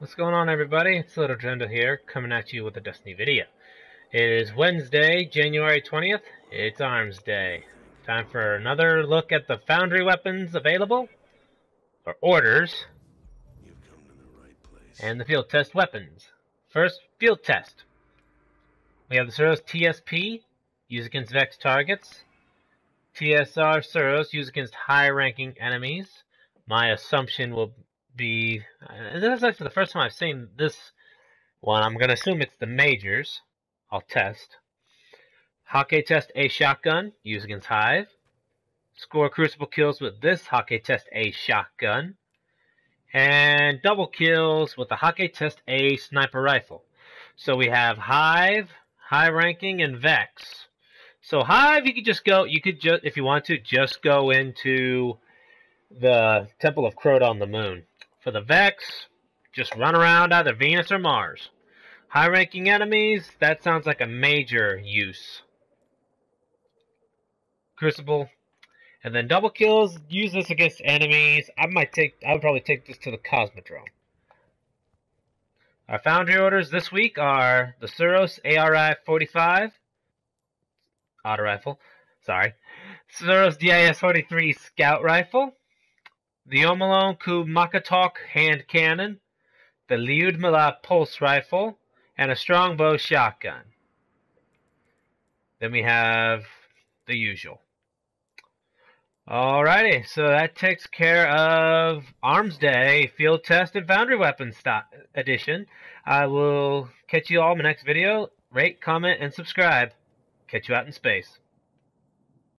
What's going on everybody? It's Loto Drandel here, coming at you with a Destiny video. It is Wednesday, January 20th. It's Arms Day. Time for another look at the Foundry weapons available, or orders, right and the field test weapons. First, field test. We have the Suros TSP, used against Vex targets. TSR Suros, used against high-ranking enemies. My assumption will be uh, this is actually the first time I've seen this one. I'm gonna assume it's the majors. I'll test. Häkke test A shotgun, use against Hive. Score crucible kills with this Häkke test A shotgun. And double kills with the Häkke test A sniper rifle. So we have Hive, high ranking, and Vex. So Hive you could just go you could just if you want to just go into the Temple of Crota on the moon. For the Vex, just run around either Venus or Mars. High ranking enemies, that sounds like a major use. Crucible. And then double kills, use this against enemies. I might take I would probably take this to the Cosmodrome. Our foundry orders this week are the Suros ARI 45 auto rifle. Sorry. Suros DIS 43 scout rifle the Omolon Ku hand cannon, the Lyudmila pulse rifle, and a strongbow shotgun. Then we have the usual. Alrighty, so that takes care of Arms Day Field Test and Foundry Weapons Edition. I will catch you all in the next video. Rate, comment, and subscribe. Catch you out in space.